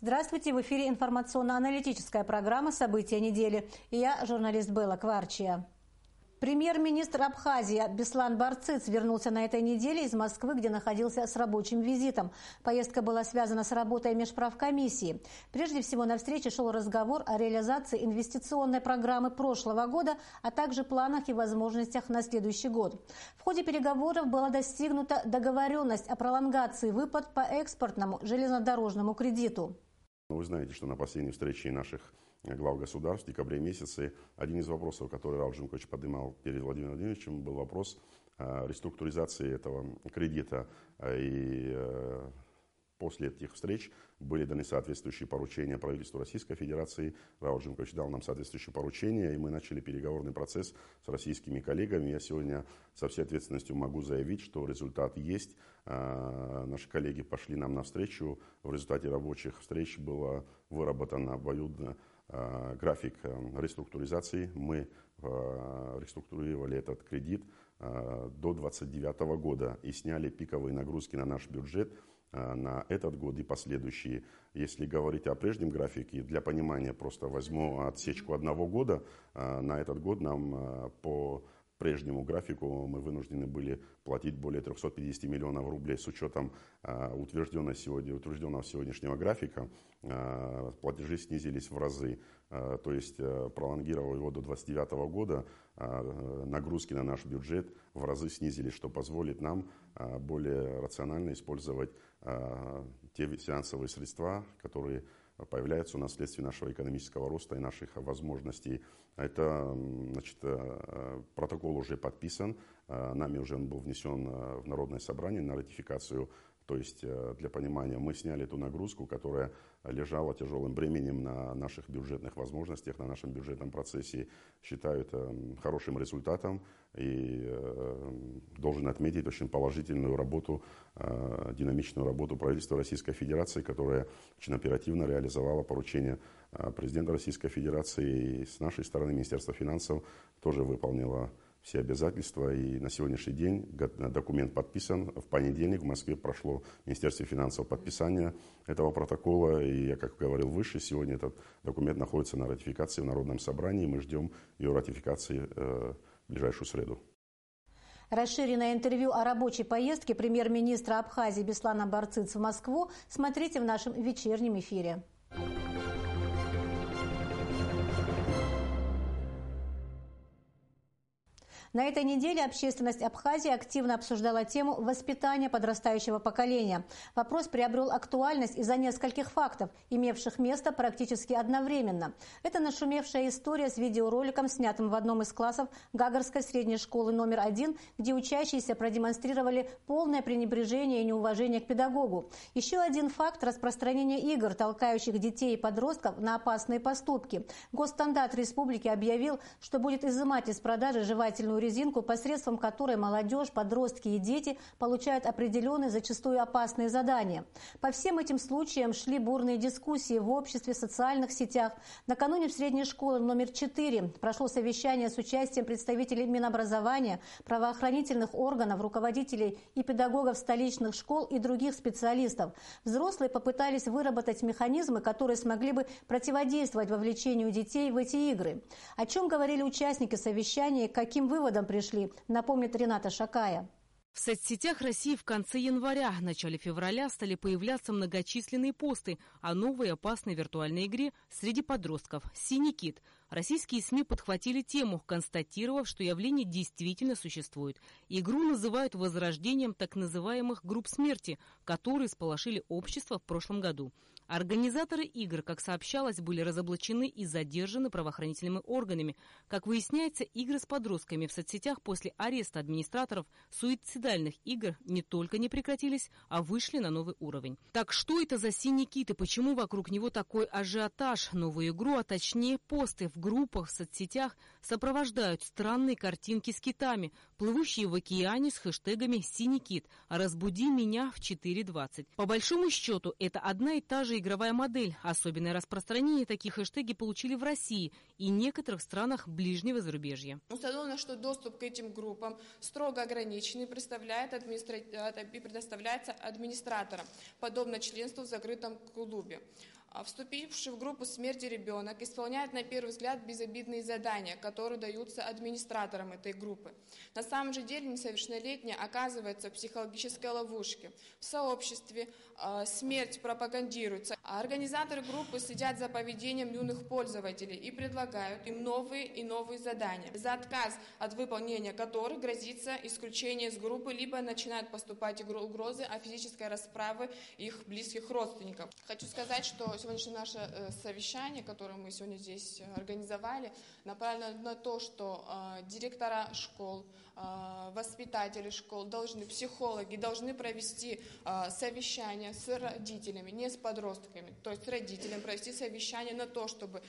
Здравствуйте, в эфире информационно-аналитическая программа «События недели». Я журналист Белла Кварчия. Премьер-министр Абхазии Беслан Барциц вернулся на этой неделе из Москвы, где находился с рабочим визитом. Поездка была связана с работой межправкомиссии. Прежде всего на встрече шел разговор о реализации инвестиционной программы прошлого года, а также планах и возможностях на следующий год. В ходе переговоров была достигнута договоренность о пролонгации выплат по экспортному железнодорожному кредиту. Вы знаете, что на последней встрече наших глав государств в декабре месяце один из вопросов, который Раул Джимкович поднимал перед Владимиром Владимировичем, был вопрос э, реструктуризации этого кредита. И э, После этих встреч были даны соответствующие поручения правительству Российской Федерации. Раул Джимкович дал нам соответствующие поручения, и мы начали переговорный процесс с российскими коллегами. Я сегодня со всей ответственностью могу заявить, что результат есть. А, наши коллеги пошли нам навстречу. В результате рабочих встреч было выработано обоюдно а, график а, реструктуризации. Мы реструктурировали этот кредит до 2029 года и сняли пиковые нагрузки на наш бюджет на этот год и последующие. Если говорить о прежнем графике, для понимания просто возьму отсечку одного года. Э, на этот год нам э, по прежнему графику мы вынуждены были платить более 350 миллионов рублей с учетом э, утвержденного, сегодня, утвержденного сегодняшнего графика. Э, платежи снизились в разы. Э, то есть, э, пролонгировав его до 2029 года, нагрузки на наш бюджет в разы снизились, что позволит нам более рационально использовать те финансовые средства, которые появляется у нас вследствие нашего экономического роста и наших возможностей. Это значит, э, протокол уже подписан, э, нами уже он был внесен э, в Народное собрание на ратификацию то есть, э, для понимания, мы сняли эту нагрузку, которая лежала тяжелым бременем на наших бюджетных возможностях, на нашем бюджетном процессе. Считаю это хорошим результатом и э, должен отметить очень положительную работу, э, динамичную работу правительства Российской Федерации, которая очень оперативно реализовала поручение президента Российской Федерации и с нашей стороны Министерство финансов тоже выполнило все обязательства. И на сегодняшний день документ подписан. В понедельник в Москве прошло в Министерстве финансов подписание этого протокола. И я, как говорил выше, сегодня этот документ находится на ратификации в Народном собрании. Мы ждем ее ратификации э, в ближайшую среду. Расширенное интервью о рабочей поездке премьер-министра Абхазии Беслана Барциц в Москву смотрите в нашем вечернем эфире. На этой неделе общественность Абхазии активно обсуждала тему воспитания подрастающего поколения. Вопрос приобрел актуальность из-за нескольких фактов, имевших место практически одновременно. Это нашумевшая история с видеороликом, снятым в одном из классов Гагарской средней школы номер один, где учащиеся продемонстрировали полное пренебрежение и неуважение к педагогу. Еще один факт – распространение игр, толкающих детей и подростков на опасные поступки. Госстандарт республики объявил, что будет изымать из продажи жевательную специальную резинку, посредством которой молодежь, подростки и дети получают определенные, зачастую опасные задания. По всем этим случаям шли бурные дискуссии в обществе, социальных сетях. Накануне в средней школе номер 4 прошло совещание с участием представителей Минобразования, правоохранительных органов, руководителей и педагогов столичных школ и других специалистов. Взрослые попытались выработать механизмы, которые смогли бы противодействовать вовлечению детей в эти игры. О чем говорили участники совещания, каким выводом выводам пришли, напомнит Рената Шакая. В соцсетях России в конце января, начале февраля стали появляться многочисленные посты о новой опасной виртуальной игре среди подростков «Синий кит». Российские СМИ подхватили тему, констатировав, что явление действительно существует. Игру называют возрождением так называемых групп смерти, которые сполошили общество в прошлом году. Организаторы игр, как сообщалось, были разоблачены и задержаны правоохранительными органами. Как выясняется, игры с подростками в соцсетях после ареста администраторов суицидальных игр не только не прекратились, а вышли на новый уровень. Так что это за синий кит и почему вокруг него такой ажиотаж? Новую игру, а точнее посты в группах в соцсетях сопровождают странные картинки с китами, плывущие в океане с хэштегами «Синий кит», «Разбуди меня в 4.20». По большому счету, это одна и та же игровая модель. Особенное распространение таких хэштеги получили в России и некоторых странах ближнего зарубежья. Установлено, что доступ к этим группам строго ограниченный представляет администра... и предоставляется администраторам, подобно членству в закрытом клубе. А вступивший в группу смерти ребенок исполняет на первый взгляд безобидные задания, которые даются администраторам этой группы. На самом же деле несовершеннолетний оказывается в психологической ловушке. В сообществе э, смерть пропагандируется, а организаторы группы следят за поведением юных пользователей и предлагают им новые и новые задания, за отказ от выполнения которых грозится исключение из группы, либо начинают поступать угрозы о физической расправе их близких родственников. Хочу сказать, что сегодняшнее наше э, совещание, которое мы сегодня здесь э, организовали, направлено на то, что э, директора школ, воспитатели школ, должны, психологи должны провести совещание с родителями, не с подростками, то есть с родителями провести совещание на то, чтобы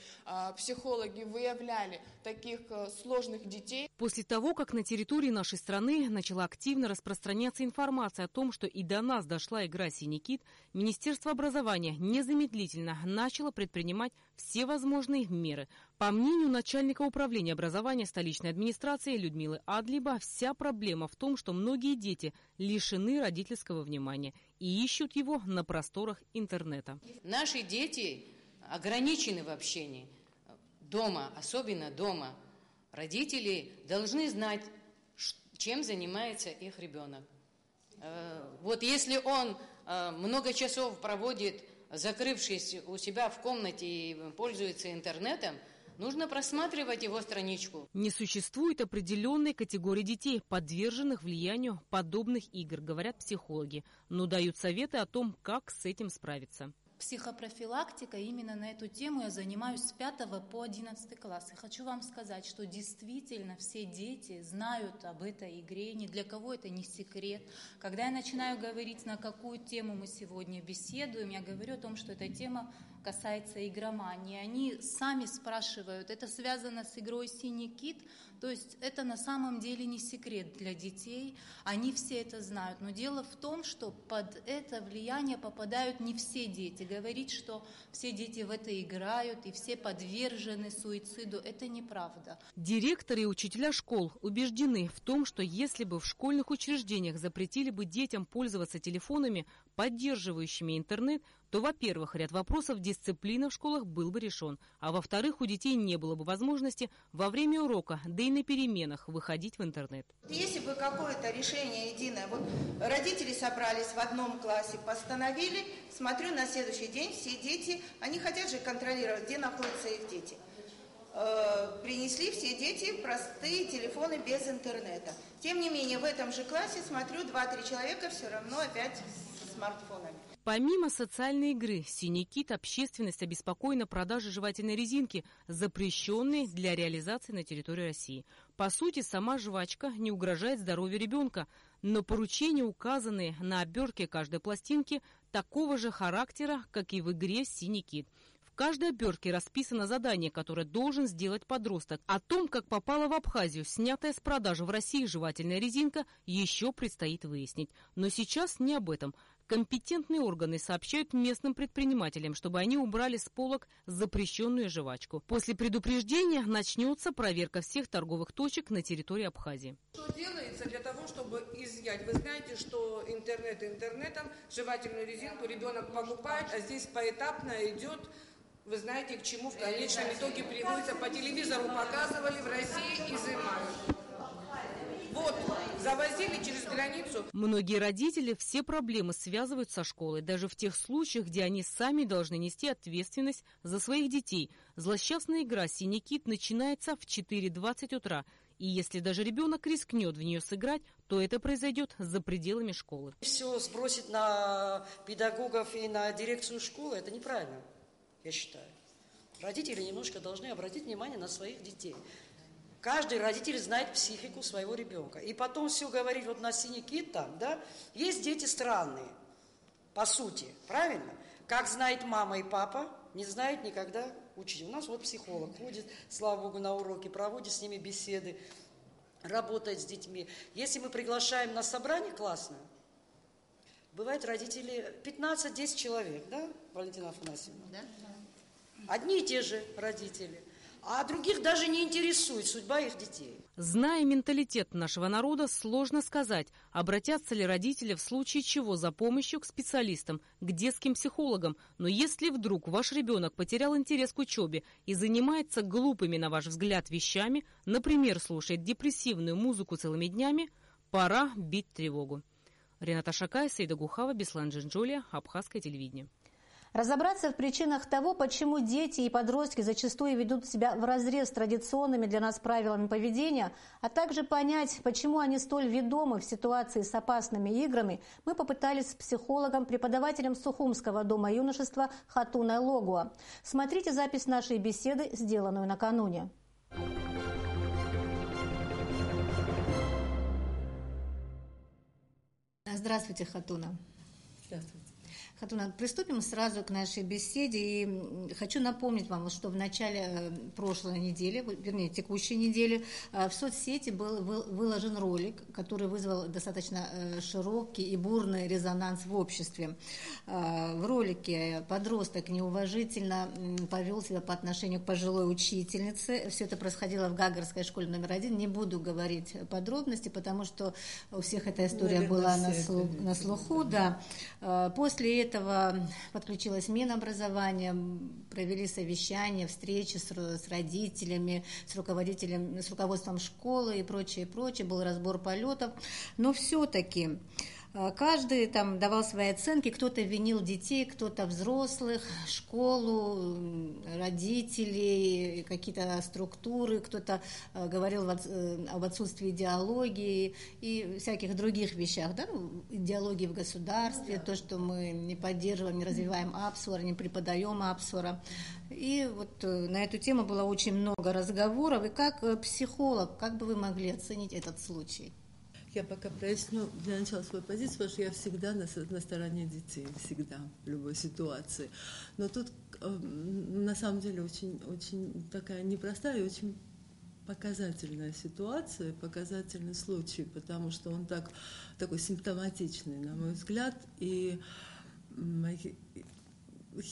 психологи выявляли таких сложных детей. После того, как на территории нашей страны начала активно распространяться информация о том, что и до нас дошла игра «Синий кит», Министерство образования незамедлительно начало предпринимать все возможные меры. По мнению начальника управления образования столичной администрации Людмилы Адлиба, вся проблема в том, что многие дети лишены родительского внимания и ищут его на просторах интернета. Наши дети ограничены в общении. Дома, особенно дома. Родители должны знать, чем занимается их ребенок. Э, вот если он э, много часов проводит закрывшись у себя в комнате и пользуется интернетом, Нужно просматривать его страничку. Не существует определенной категории детей, подверженных влиянию подобных игр, говорят психологи, но дают советы о том, как с этим справиться психопрофилактика. Именно на эту тему я занимаюсь с 5 по 11 класс. И хочу вам сказать, что действительно все дети знают об этой игре, ни для кого это не секрет. Когда я начинаю говорить, на какую тему мы сегодня беседуем, я говорю о том, что эта тема касается игромании. Они сами спрашивают, это связано с игрой «Синий кит», то есть это на самом деле не секрет для детей, они все это знают. Но дело в том, что под это влияние попадают не все дети. Говорить, что все дети в это играют и все подвержены суициду, это неправда. Директоры и учителя школ убеждены в том, что если бы в школьных учреждениях запретили бы детям пользоваться телефонами, поддерживающими интернет, то, во-первых, ряд вопросов дисциплины в школах был бы решен, а во-вторых, у детей не было бы возможности во время урока, да и на переменах выходить в интернет. Если бы какое-то решение единое, вот родители собрались в одном классе, постановили, смотрю, на следующий день все дети, они хотят же контролировать, где находятся их дети. Э, принесли все дети простые телефоны без интернета. Тем не менее, в этом же классе, смотрю, 2-3 человека все равно опять смартфонами. Помимо социальной игры, «Синий кит» общественность обеспокоена продажей жевательной резинки, запрещенной для реализации на территории России. По сути, сама жвачка не угрожает здоровью ребенка, но поручения, указанные на обертке каждой пластинки, такого же характера, как и в игре «Синий кит» каждой обертке расписано задание, которое должен сделать подросток. О том, как попала в Абхазию, снятая с продажи в России жевательная резинка, еще предстоит выяснить. Но сейчас не об этом. Компетентные органы сообщают местным предпринимателям, чтобы они убрали с полок запрещенную жвачку. После предупреждения начнется проверка всех торговых точек на территории Абхазии. Что делается для того, чтобы изъять? Вы знаете, что интернет интернетом, жевательную резинку ребенок покупает, а здесь поэтапно идет вы знаете, к чему в конечном итоге приводится. По телевизору показывали, в России изымают. Вот, завозили через границу. Многие родители все проблемы связывают со школой, даже в тех случаях, где они сами должны нести ответственность за своих детей. Злосчастная игра «Синий кит» начинается в 4.20 утра. И если даже ребенок рискнет в нее сыграть, то это произойдет за пределами школы. Все сбросить на педагогов и на дирекцию школы – это неправильно я считаю. Родители немножко должны обратить внимание на своих детей. Каждый родитель знает психику своего ребенка. И потом все говорить вот на синий кит там, да, есть дети странные, по сути, правильно? Как знает мама и папа, не знает никогда учитель. У нас вот психолог ходит, слава богу, на уроки, проводит с ними беседы, работает с детьми. Если мы приглашаем на собрание классное, бывает родители 15-10 человек, да, Валентина Афанасьевна? Да. Одни и те же родители. А других даже не интересует судьба их детей. Зная менталитет нашего народа, сложно сказать, обратятся ли родители в случае чего за помощью к специалистам, к детским психологам. Но если вдруг ваш ребенок потерял интерес к учебе и занимается глупыми, на ваш взгляд, вещами, например, слушает депрессивную музыку целыми днями, пора бить тревогу. Рената Шакай, Сейда Гухава, Беслан Джинджулия, Абхазское телевидение. Разобраться в причинах того, почему дети и подростки зачастую ведут себя в разрез с традиционными для нас правилами поведения, а также понять, почему они столь ведомы в ситуации с опасными играми, мы попытались с психологом, преподавателем Сухумского дома юношества Хатуной Логуа. Смотрите запись нашей беседы, сделанную накануне. Здравствуйте, Хатуна. Здравствуйте. Хатуна, приступим сразу к нашей беседе. И хочу напомнить вам, что в начале э, прошлой недели, вернее, текущей недели, э, в соцсети был выложен ролик, который вызвал достаточно э, широкий и бурный резонанс в обществе. В ролике подросток неуважительно повел себя по отношению к пожилой учительнице. Все это происходило в Гагарской школе номер один. Не буду говорить подробности, потому что у всех эта история Наверное, была на, слух, на слуху. Да. После этого этого подключилась Минобразование, провели совещания, встречи с, с родителями, с руководителем, с руководством школы и прочее, прочее, был разбор полетов. Но все-таки каждый там давал свои оценки, кто-то винил детей, кто-то взрослых, школу, родителей, какие-то структуры, кто-то э, говорил э, об отсутствии идеологии и всяких других вещах, да, ну, идеологии в государстве, да. то, что мы не поддерживаем, не развиваем Апсура, не преподаем Апсура. И вот на эту тему было очень много разговоров. И как психолог, как бы вы могли оценить этот случай? Я пока проясню для начала свою позицию, потому что я всегда на, на стороне детей, всегда, в любой ситуации. Но тут э, на самом деле очень, очень такая непростая и очень показательная ситуация, показательный случай, потому что он так, такой симптоматичный, на мой взгляд, и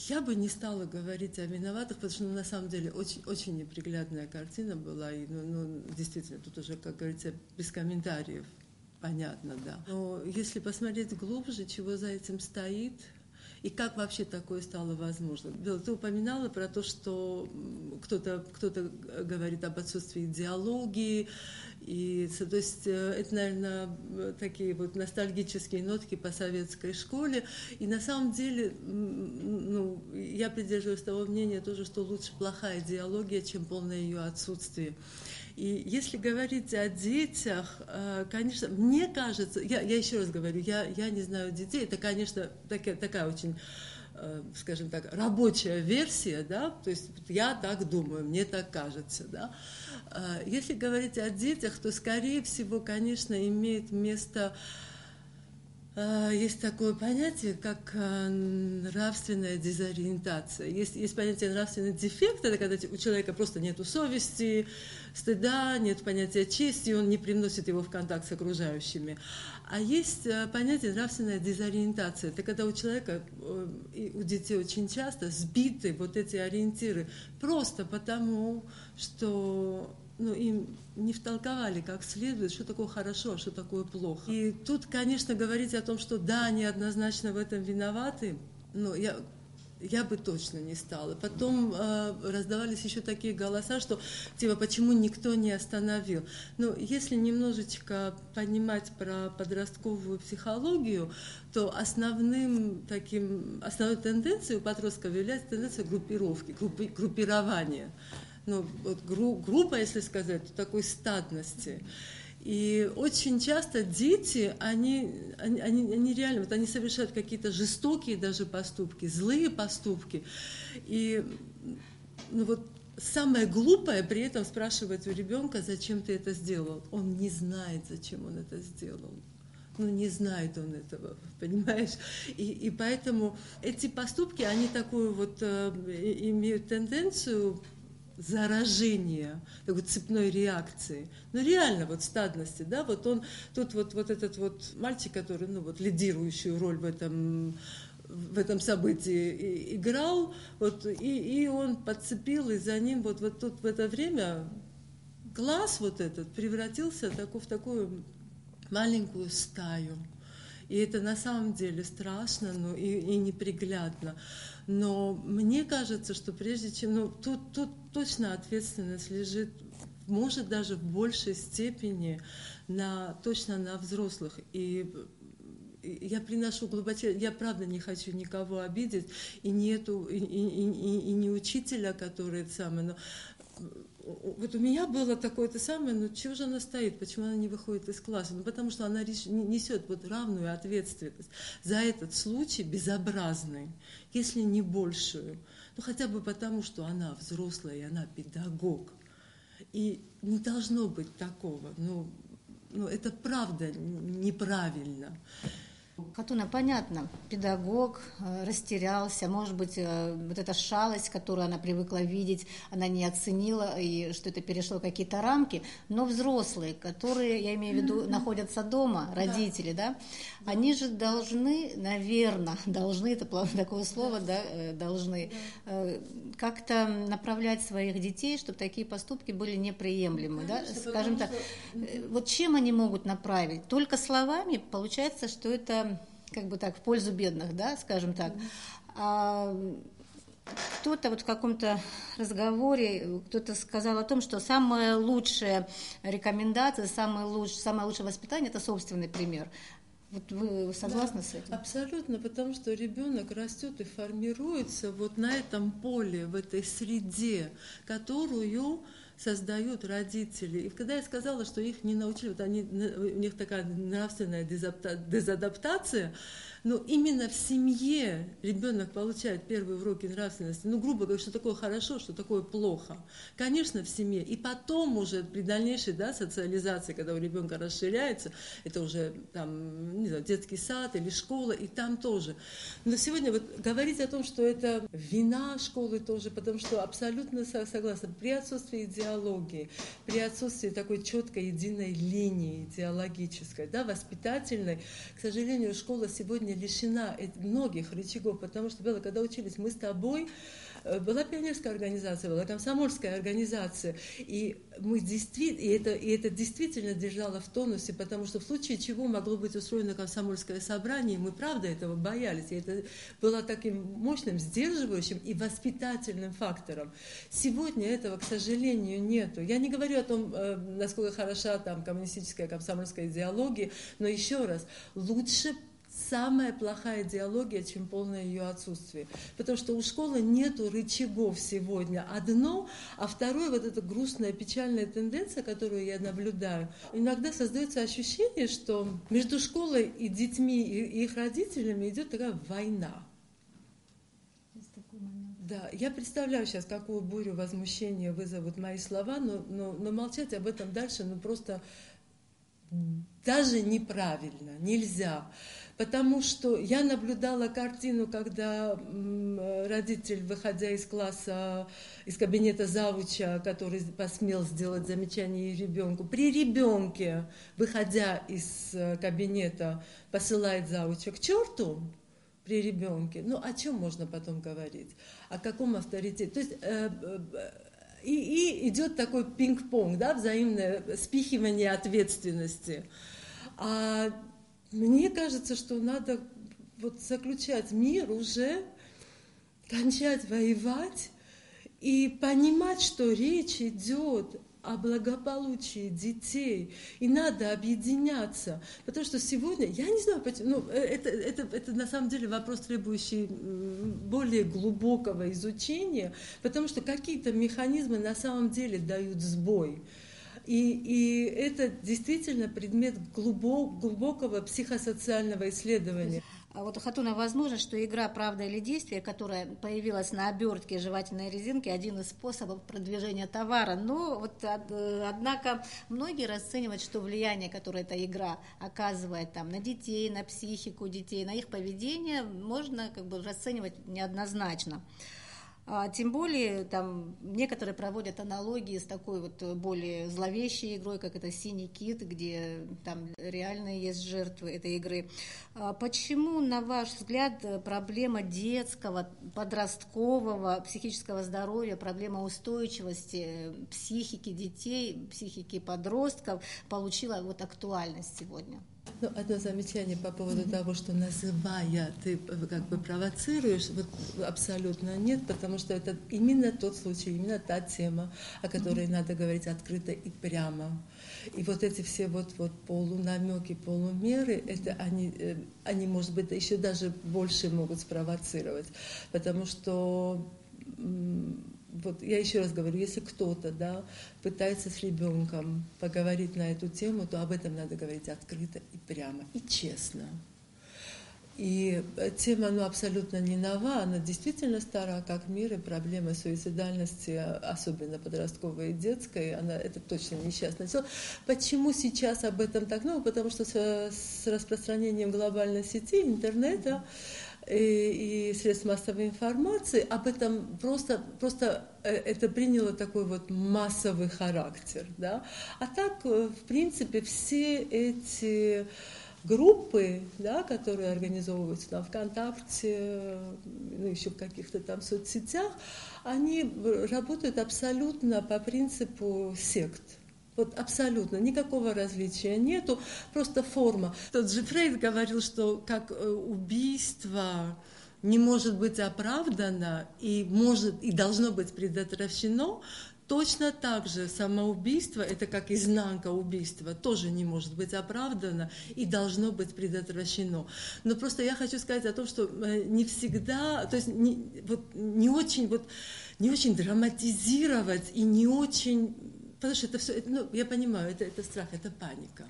я бы не стала говорить о виноватых, потому что ну, на самом деле очень, очень неприглядная картина была, и ну, ну, действительно, тут уже, как говорится, без комментариев понятно, да. Но если посмотреть глубже, чего за этим стоит, и как вообще такое стало возможно? Ты упоминала про то, что кто-то кто говорит об отсутствии идеологии, и, то есть э, это, наверное, такие вот ностальгические нотки по советской школе. И на самом деле, ну, я придерживаюсь того мнения тоже, что лучше плохая идеология, чем полное ее отсутствие. И если говорить о детях, э, конечно, мне кажется, я, я еще раз говорю, я, я не знаю детей, это, конечно, такая, такая очень э, скажем так, рабочая версия, да, то есть я так думаю, мне так кажется, да. Э, если говорить о детях, то, скорее всего, конечно, имеет место есть такое понятие, как э, нравственная дезориентация. Есть, есть понятие нравственный дефект, это когда у человека просто нет совести, стыда, нет понятия чести, он не приносит его в контакт с окружающими. А есть э, понятие нравственная дезориентация. Это когда у человека, и у детей очень часто сбиты вот эти ориентиры просто потому, что ну, им не втолковали как следует, что такое хорошо, а что такое плохо. И тут, конечно, говорить о том, что да, они однозначно в этом виноваты, но я, я бы точно не стала. Потом э, раздавались еще такие голоса, что типа почему никто не остановил. Но если немножечко понимать про подростковую психологию, то основным таким основной тенденцией у подростков является тенденция группировки, группи, группирования ну, вот гру, группа, если сказать, такой стадности. И очень часто дети, они, они, они, они реально, вот они совершают какие-то жестокие даже поступки, злые поступки. И ну вот самое глупое при этом спрашивать у ребенка, зачем ты это сделал. Он не знает, зачем он это сделал. Ну, не знает он этого, понимаешь? И, и поэтому эти поступки, они такую вот э, имеют тенденцию заражения, такой цепной реакции. Ну, реально, вот стадности, да, вот он, тут вот, вот этот вот мальчик, который, ну, вот лидирующую роль в этом в этом событии играл, вот, и, и он подцепил, и за ним вот, вот тут в это время класс вот этот превратился в такую маленькую стаю. И это на самом деле страшно ну, и, и неприглядно. Но мне кажется, что прежде чем... Ну, тут, тут точно ответственность лежит, может, даже в большей степени на, точно на взрослых. И я приношу глубочайшее, я правда не хочу никого обидеть, и не эту, и, и, и, и не учителя, который самое, но вот у меня было такое-то самое, но чего же она стоит, почему она не выходит из класса? Ну, потому что она несет вот равную ответственность за этот случай безобразный, если не большую. Ну, хотя бы потому, что она взрослая, и она педагог. И не должно быть такого. Ну, ну это правда неправильно. Хатуна, понятно, педагог э, растерялся, может быть, э, вот эта шалость, которую она привыкла видеть, она не оценила, и что это перешло какие-то рамки, но взрослые, которые, я имею в виду, находятся дома, родители, да, да. они же должны, наверное, должны, это такое слово, да, э, должны, как-то направлять своих детей, чтобы такие поступки были неприемлемы, да, скажем так. Вот чем они могут направить? Только словами? Получается, что это как бы так, в пользу бедных, да, скажем так. А кто-то вот в каком-то разговоре, кто-то сказал о том, что самая лучшая рекомендация, самое лучшее, самое лучшее воспитание – это собственный пример. Вот вы согласны да, с этим? Абсолютно, потому что ребенок растет и формируется вот на этом поле, в этой среде, которую создают родители. И когда я сказала, что их не научили, вот они, у них такая нравственная дезадаптация, но именно в семье ребенок получает первые уроки нравственности. Ну, грубо говоря, что такое хорошо, что такое плохо. Конечно, в семье. И потом уже при дальнейшей да, социализации, когда у ребенка расширяется, это уже там, не знаю, детский сад или школа, и там тоже. Но сегодня вот говорить о том, что это вина школы тоже, потому что абсолютно согласна. При отсутствии идеологии, при отсутствии такой четкой единой линии идеологической, да, воспитательной, к сожалению, школа сегодня сегодня лишена многих рычагов, потому что, Белла, когда учились мы с тобой, э, была пионерская организация, была комсомольская организация, и мы действительно, и это, и это действительно держало в тонусе, потому что в случае чего могло быть устроено комсомольское собрание, мы правда этого боялись, и это было таким мощным, сдерживающим и воспитательным фактором. Сегодня этого, к сожалению, нету. Я не говорю о том, э, насколько хороша там коммунистическая комсомольская идеология, но еще раз, лучше самая плохая идеология, чем полное ее отсутствие. Потому что у школы нету рычагов сегодня. Одно, а второе, вот эта грустная, печальная тенденция, которую я наблюдаю, иногда создается ощущение, что между школой и детьми, и их родителями идет такая война. Да, я представляю сейчас, какую бурю возмущения вызовут мои слова, но, но, но молчать об этом дальше, ну просто даже неправильно, нельзя. Потому что я наблюдала картину, когда родитель, выходя из класса, из кабинета завуча, который посмел сделать замечание ребенку, при ребенке, выходя из э, кабинета, посылает завуча к черту, при ребенке. Ну, о чем можно потом говорить? О каком авторитете? То есть э, э, и, и идет такой пинг-понг, да, взаимное спихивание ответственности. А мне кажется, что надо вот заключать мир уже, кончать воевать и понимать, что речь идет о благополучии детей. И надо объединяться. Потому что сегодня, я не знаю, ну, э, это, это, это на самом деле вопрос, требующий более глубокого изучения, потому что какие-то механизмы на самом деле дают сбой. И, и это действительно предмет глубок, глубокого психосоциального исследования. А вот, Хатуна, возможно, что игра «Правда или действие», которая появилась на обертке жевательной резинки, один из способов продвижения товара. Но вот, однако, многие расценивают, что влияние, которое эта игра оказывает там, на детей, на психику детей, на их поведение, можно как бы расценивать неоднозначно. А, тем более, там некоторые проводят аналогии с такой вот более зловещей игрой, как это «Синий кит», где там реально есть жертвы этой игры. А почему, на ваш взгляд, проблема детского, подросткового, психического здоровья, проблема устойчивости психики детей, психики подростков получила вот актуальность сегодня? Ну, одно замечание по поводу mm-hmm. того, что называя, ты э, как бы провоцируешь, вот абсолютно нет, потому что это именно тот случай, именно та тема, о которой mm-hmm. надо говорить открыто и прямо. И вот эти все вот, вот полунамеки, полумеры, это они, э, они, может быть, еще даже больше могут спровоцировать, потому что вот я еще раз говорю, если кто-то да, пытается с ребенком поговорить на эту тему, то об этом надо говорить открыто и прямо, и честно. И тема ну, абсолютно не нова, она действительно стара, как мир, и проблема суицидальности, особенно подростковой и детской, она, это точно несчастное дело. Почему сейчас об этом так? Ну, потому что с, с распространением глобальной сети, интернета, и, средств массовой информации, об этом просто, просто э, это приняло такой вот массовый характер. Да? А так, э, в принципе, все эти группы, да, которые организовываются на ВКонтакте, ну, еще в каких-то там соцсетях, они работают абсолютно по принципу сект. Вот абсолютно никакого различия нету, просто форма. Тот же Фрейд говорил, что как э, убийство не может быть оправдано и может и должно быть предотвращено, Точно так же самоубийство, это как изнанка убийства, тоже не может быть оправдано и должно быть предотвращено. Но просто я хочу сказать о том, что э, не всегда, то есть не, вот, не очень вот не очень драматизировать и не очень Потому что это все, ну, я понимаю, это, это страх, это паника.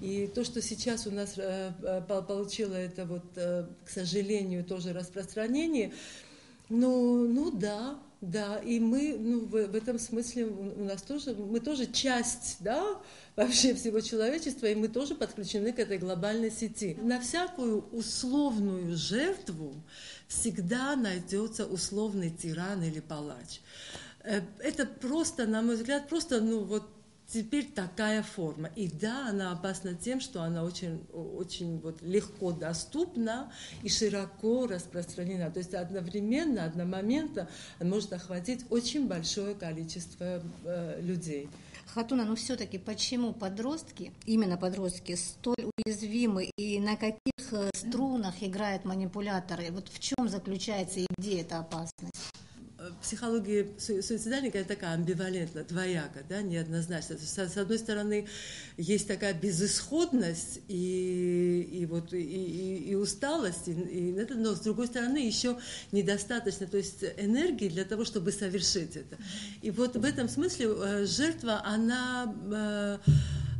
И то, что сейчас у нас э, э получило это вот, э, к сожалению, тоже распространение, ну, ну да, да, и мы, ну, в, в этом смысле у нас тоже, мы тоже часть, да, вообще всего человечества, и мы тоже подключены к этой глобальной сети. На всякую условную жертву всегда найдется условный тиран или палач. Э, это просто, на мой взгляд, просто, ну вот теперь такая форма. И да, она опасна тем, что она очень, очень вот легко доступна и широко распространена. То есть одновременно, одномоментно может охватить очень большое количество э, людей. Хатуна, но все-таки почему подростки, именно подростки, столь уязвимы и на каких э, струнах играют манипуляторы? Вот в чем заключается и где эта опасность? Психология суицидальника это такая амбивалентная, двояка, да, неоднозначно. С, одной стороны, есть такая безысходность и, и, вот, и, и, и усталость, и, и но с другой стороны еще недостаточно то есть энергии для того, чтобы совершить это. И вот в этом смысле э, жертва, она э,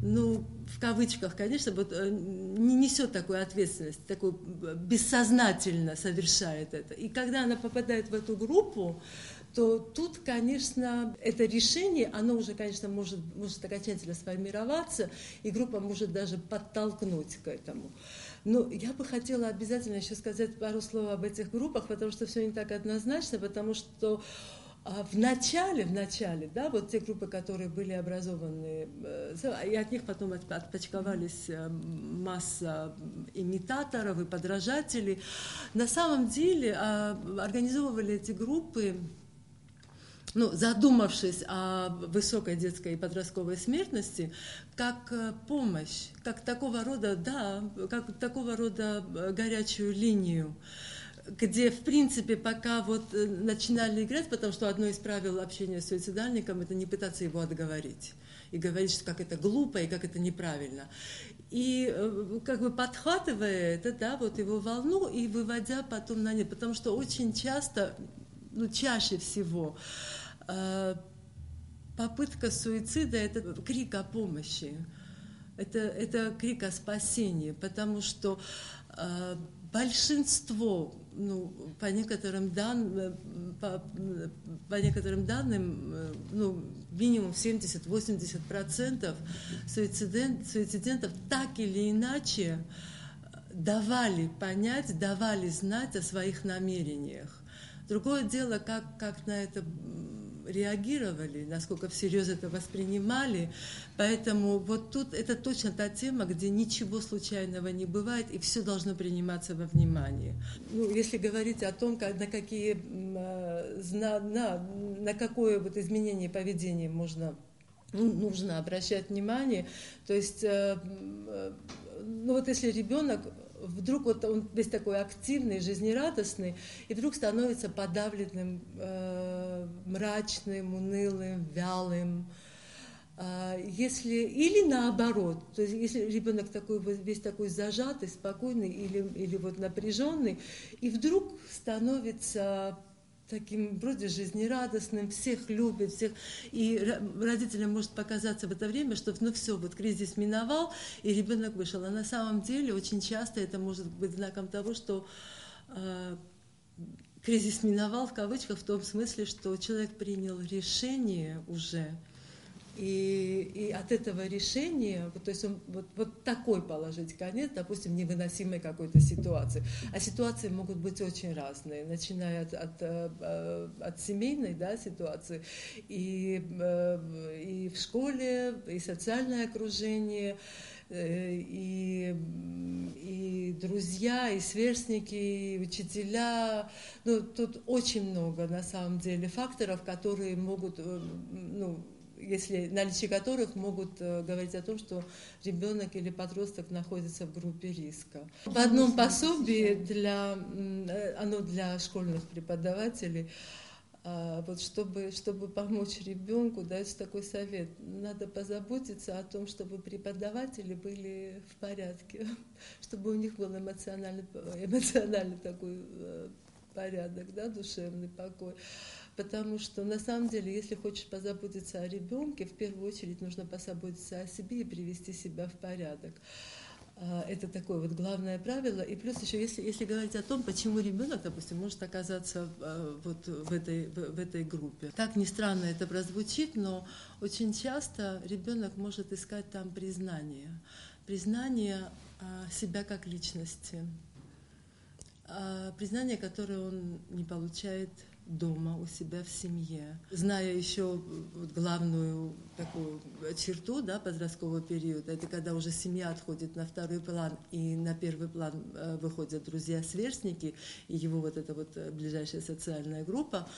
ну, в кавычках, конечно, вот, э, не несет такую ответственность, такую э, бессознательно совершает это. И когда она попадает в эту группу, то тут, конечно, это решение, оно уже, конечно, может, может окончательно сформироваться, и группа может даже подтолкнуть к этому. Но я бы хотела обязательно еще сказать пару слов об этих группах, потому что все не так однозначно, потому что в начале, в начале, да, вот те группы, которые были образованы, э, и от них потом отпочковались э, масса имитаторов и подражателей, на самом деле а, организовывали эти группы ну, задумавшись о высокой детской и подростковой смертности, как э, помощь, как такого рода, да, как такого рода горячую линию где, в принципе, пока вот э, начинали играть, потому что одно из правил общения с суицидальником – это не пытаться его отговорить и говорить, что как это глупо и как это неправильно. И э, как бы подхватывая это, да, вот его волну и выводя потом на нет, потому что очень часто, ну, чаще всего, э, попытка суицида – это крик о помощи, это, это крик о спасении, потому что большинство ну, по некоторым данным, по, по некоторым данным, ну, минимум 70-80% суицидент, суицидентов так или иначе давали понять, давали знать о своих намерениях. Другое дело, как, как на это реагировали, насколько всерьез это воспринимали. Поэтому вот тут это точно та тема, где ничего случайного не бывает, и все должно приниматься во внимание. Ну, если говорить о том, как, на какие э, на, на, на какое вот изменение поведения можно ну, нужно обращать внимание. То есть, э, э, ну вот если ребенок вдруг вот он весь такой активный, жизнерадостный, и вдруг становится подавленным, э, мрачным, унылым, вялым. Э, если, или наоборот, то есть если ребенок такой, весь такой зажатый, спокойный или, или вот напряженный, и вдруг становится таким вроде жизнерадостным, всех любит, всех. И родителям может показаться в это время, что ну все, вот кризис миновал, и ребенок вышел. А на самом деле очень часто это может быть знаком того, что э, кризис миновал в кавычках в том смысле, что человек принял решение уже и, и от этого решения, то есть он вот, вот такой положить конец, допустим, невыносимой какой-то ситуации. А ситуации могут быть очень разные, начиная от, от, э, от семейной да, ситуации, и, э, и в школе, и социальное окружение, э, и, и друзья, и сверстники, и учителя. Ну, тут очень много, на самом деле, факторов, которые могут ну, если наличие которых могут э, говорить о том, что ребенок или подросток находится в группе риска. В одном пособии для, э, оно для школьных преподавателей, а, вот чтобы, чтобы помочь ребенку, дается такой совет. Надо позаботиться о том, чтобы преподаватели были в порядке, чтобы у них был эмоциональный, эмоциональный такой э, порядок, да, душевный покой. Потому что на самом деле, если хочешь позаботиться о ребенке, в первую очередь нужно позаботиться о себе и привести себя в порядок. А, это такое вот главное правило. И плюс еще, если, если говорить о том, почему ребенок, допустим, может оказаться а, вот в этой, в, в этой группе. Как ни странно это прозвучит, но очень часто ребенок может искать там признание. Признание а, себя как личности. Признание, которое он не получает дома, у себя в семье. Зная еще главную такую черту да, подросткового периода, это когда уже семья отходит на второй план, и на первый план э, выходят друзья-сверстники, и его вот эта вот э, ближайшая социальная группа,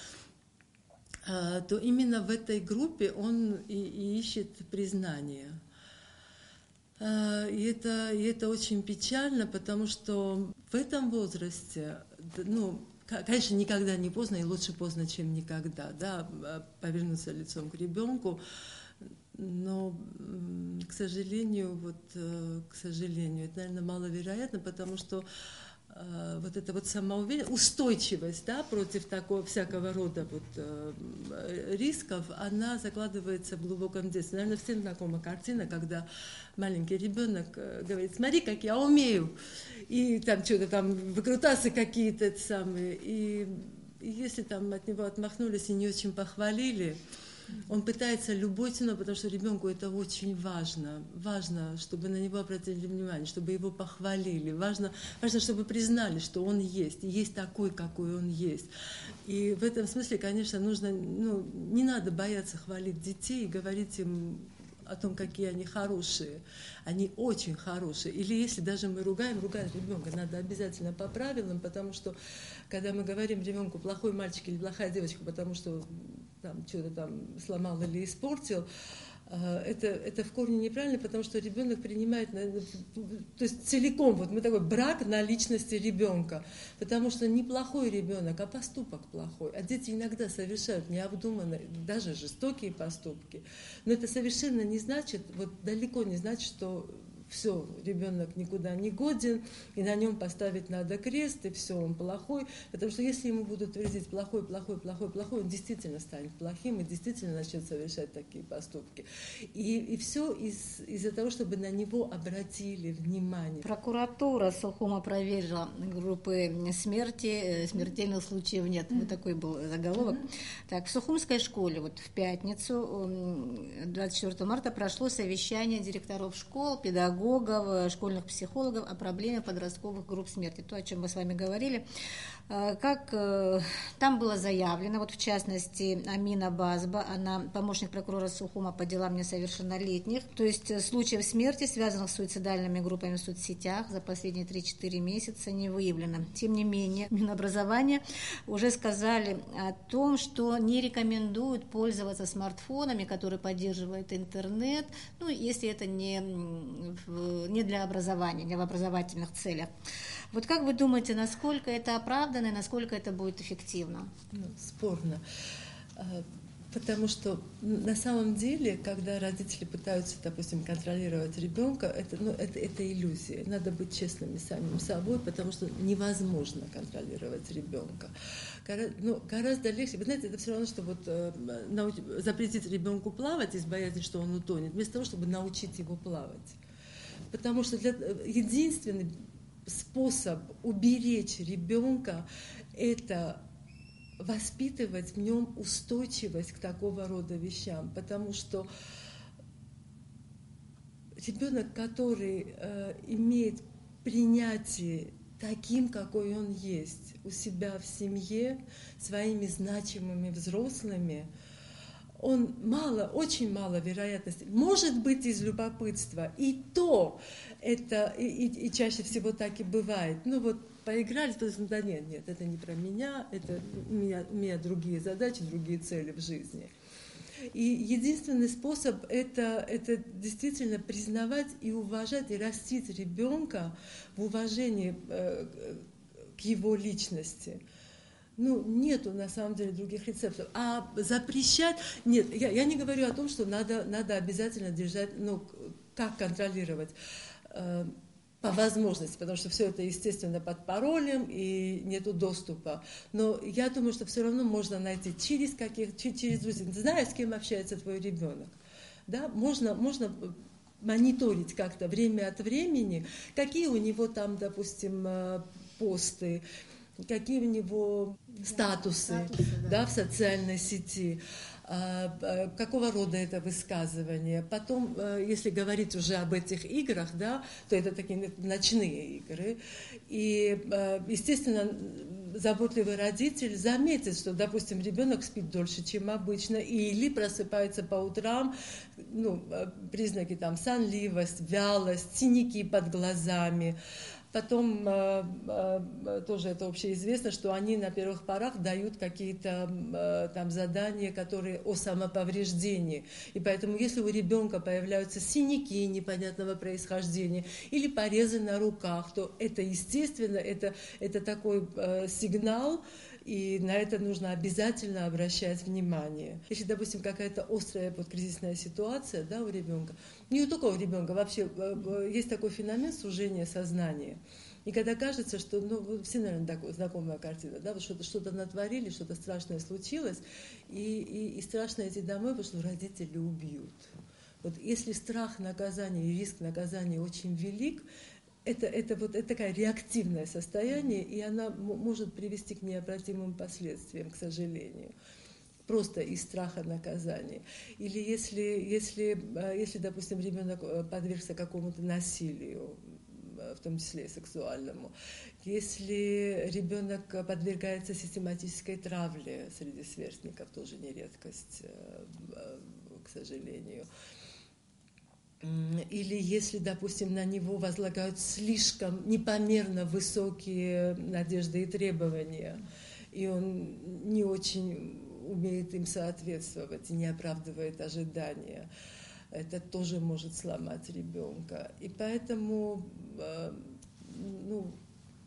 э, то именно в этой группе он и, и ищет признание. И это, и это очень печально, потому что в этом возрасте, ну, конечно, никогда не поздно, и лучше поздно, чем никогда, да, а, повернуться лицом к ребенку. Но, к сожалению, вот, э, к сожалению, это, наверное, маловероятно, потому что вот эта вот самоуверенность, устойчивость да, против такого всякого рода вот, э, рисков, она закладывается в глубоком детстве. Наверное, всем знакома картина, когда маленький ребенок э, говорит, смотри, как я умею, и там что-то там выкрутасы какие-то самые, и, и если там от него отмахнулись и не очень похвалили, он пытается любой ценой, потому что ребенку это очень важно. Важно, чтобы на него обратили внимание, чтобы его похвалили. Важно, важно чтобы признали, что он есть, есть такой, какой он есть. И в этом смысле, конечно, нужно, ну, не надо бояться хвалить детей и говорить им о том, какие они хорошие. Они очень хорошие. Или если даже мы ругаем, ругаем ребенка, надо обязательно по правилам, потому что когда мы говорим ребенку плохой мальчик или плохая девочка, потому что там что-то там сломал или испортил, э, это, это в корне неправильно, потому что ребенок принимает, то есть целиком, вот мы такой брак на личности ребенка, потому что не плохой ребенок, а поступок плохой. А дети иногда совершают необдуманные, даже жестокие поступки. Но это совершенно не значит, вот далеко не значит, что все, ребенок никуда не годен, и на нем поставить надо крест, и все, он плохой. Потому что если ему будут твердить плохой, плохой, плохой, плохой, он действительно станет плохим и действительно начнет совершать такие поступки. И, и все из, из-за того, чтобы на него обратили внимание. Прокуратура Сухума проверила группы смерти, э, смертельных случаев нет. Вот такой был заголовок. Так, в Сухумской школе вот в пятницу, 24 марта, прошло совещание директоров школ, педагогов, педагогов, школьных психологов о проблеме подростковых групп смерти, то, о чем мы с вами говорили. Э, как э, там было заявлено, вот в частности Амина Базба, она помощник прокурора Сухума по делам несовершеннолетних, то есть э, случаев смерти, связанных с суицидальными группами в соцсетях за последние 3-4 месяца не выявлено. Тем не менее, Минобразование уже сказали о том, что не рекомендуют пользоваться смартфонами, которые поддерживают интернет, ну, если это не, не для образования, не в образовательных целях. Вот как вы думаете, насколько это оправдано и насколько это будет эффективно? Ну, спорно. А, потому что на самом деле, когда родители пытаются, допустим, контролировать ребенка, это, ну, это, это иллюзия. Надо быть честными самим собой, потому что невозможно контролировать ребенка. Гора, ну, гораздо легче. Вы знаете, это все равно, что вот, э, запретить ребенку плавать из боязни, что он утонет, вместо того, чтобы научить его плавать. Потому что для, э, единственный способ уберечь ребенка – это воспитывать в нем устойчивость к такого рода вещам, потому что ребенок, который э, имеет принятие таким, какой он есть, у себя в семье, своими значимыми взрослыми – он мало, очень мало вероятности. Может быть из любопытства. И то это, и, и, и чаще всего так и бывает. Ну вот поиграли, потом, да нет, нет, это не про меня, это у меня, у меня другие задачи, другие цели в жизни. И единственный способ это, это действительно признавать и уважать, и растить ребенка в уважении э, к его личности ну, нету на самом деле других рецептов. А запрещать, нет, я, я не говорю о том, что надо, надо обязательно держать, ну, как контролировать э, по возможности, потому что все это, естественно, под паролем и нету доступа. Но я думаю, что все равно можно найти через каких, через друзей, зная, с кем общается твой ребенок. Да, можно, можно мониторить как-то время от времени, какие у него там, допустим, э, посты, какие у него статусы, статусы да. да, в социальной сети, а, а, какого рода это высказывание. Потом, э, если говорить уже об этих играх, да, то это такие ночные игры. И, э, естественно, заботливый родитель заметит, что, допустим, ребенок спит дольше, чем обычно, или просыпается по утрам, ну, э, признаки там сонливость, вялость, синяки под глазами, Потом э, э, тоже это общеизвестно, что они на первых порах дают какие-то э, там задания, которые о самоповреждении. И поэтому, если у ребенка появляются синяки непонятного происхождения или порезы на руках, то это естественно, это, это такой э, сигнал, и на это нужно обязательно обращать внимание. Если, допустим, какая-то острая подкризисная ситуация да, у ребенка, не у у ребенка, вообще э, э, есть такой феномен сужения сознания. И когда кажется, что, ну, все, наверное, такая знакомая картина, да, вот что-то что натворили, что-то страшное случилось, и, и, и страшно идти домой, потому что родители убьют. Вот если страх наказания и риск наказания очень велик, это, это вот это такая реактивное состояние, и она может привести к необратимым последствиям, к сожалению просто из страха наказания. Или если, если, э, если допустим, ребенок э, подвергся какому-то насилию, э, в том числе сексуальному, если ребенок подвергается систематической травле среди сверстников, тоже не редкость, к сожалению, или если, допустим, на него возлагают слишком непомерно высокие надежды и требования, и он не очень умеет им соответствовать и не оправдывает ожидания, это тоже может сломать ребенка. И поэтому, э, ну,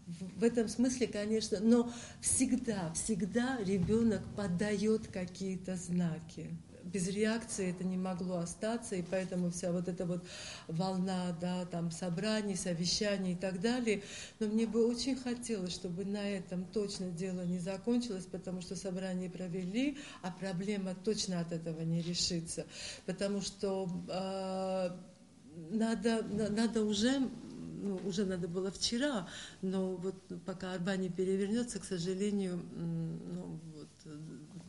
в этом смысле, конечно, но всегда, всегда ребенок подает какие-то знаки без реакции это не могло остаться, и поэтому вся вот эта вот волна, да, там, собраний, совещаний и так далее. Но мне бы очень хотелось, чтобы на этом точно дело не закончилось, потому что собрание провели, а проблема точно от этого не решится. Потому что э, надо, надо уже ну, уже надо было вчера, но вот пока Арба не перевернется, к сожалению, ну, вот,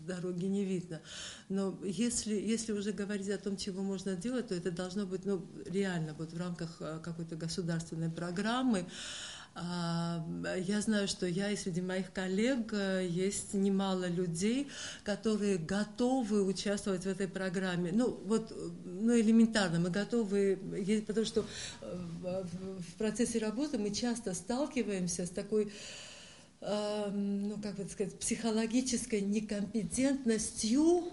дороги не видно. Но если, если уже говорить о том, чего можно делать, то это должно быть ну, реально вот в рамках э, какой-то государственной программы. А, я знаю, что я и среди моих коллег э, есть немало людей, которые готовы участвовать в этой программе. Ну, вот, ну, элементарно, мы готовы, потому что э, в процессе работы мы часто сталкиваемся с такой Эм, ну, как бы сказать, психологической некомпетентностью,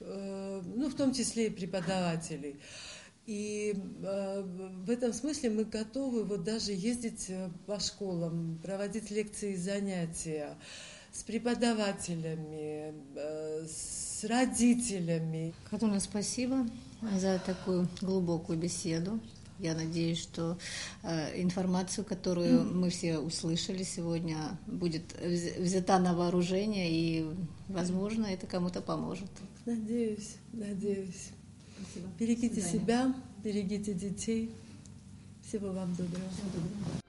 э, ну, в том числе и преподавателей. И э, в этом смысле мы готовы вот даже ездить э, по школам, проводить лекции и занятия с преподавателями, с родителями. Катуна, спасибо за такую глубокую беседу. Я надеюсь, что э, информацию, которую мы все услышали сегодня, будет взята на вооружение и, возможно, это кому-то поможет. Надеюсь, надеюсь. Спасибо. Берегите себя, берегите детей. Всего вам доброго. Всего доброго.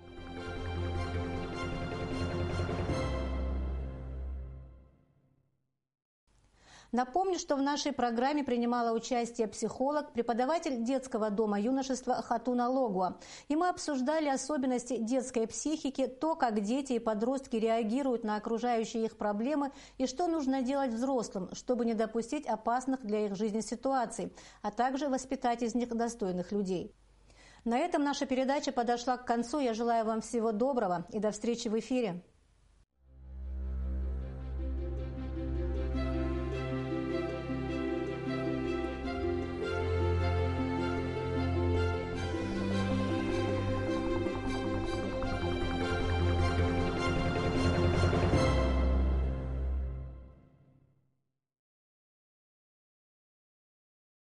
Напомню, что в нашей программе принимала участие психолог, преподаватель детского дома юношества Хатуна Логуа. И мы обсуждали особенности детской психики, то, как дети и подростки реагируют на окружающие их проблемы и что нужно делать взрослым, чтобы не допустить опасных для их жизни ситуаций, а также воспитать из них достойных людей. На этом наша передача подошла к концу. Я желаю вам всего доброго и до встречи в эфире.